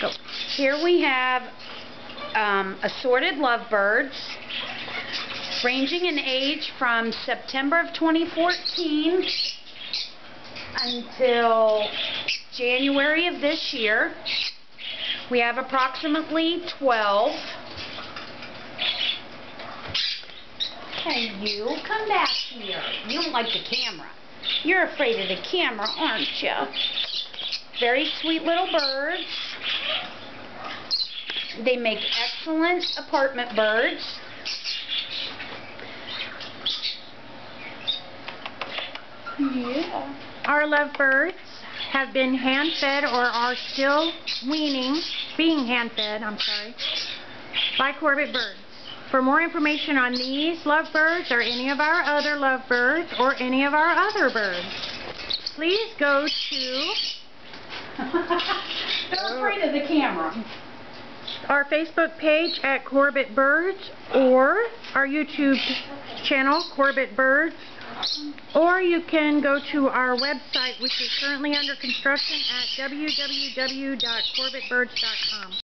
Go. Here we have um, assorted lovebirds, ranging in age from September of 2014 until January of this year. We have approximately 12. Hey, you, come back here. You don't like the camera. You're afraid of the camera, aren't you? Very sweet little birds. They make excellent apartment birds. Yeah. Our lovebirds have been hand-fed or are still weaning, being hand-fed, I'm sorry, by Corbett Birds. For more information on these lovebirds or any of our other lovebirds or any of our other birds, please go to They're afraid of the camera. Our Facebook page at Corbett Birds or our YouTube channel, Corbett Birds, or you can go to our website, which is currently under construction at www.corbettbirds.com.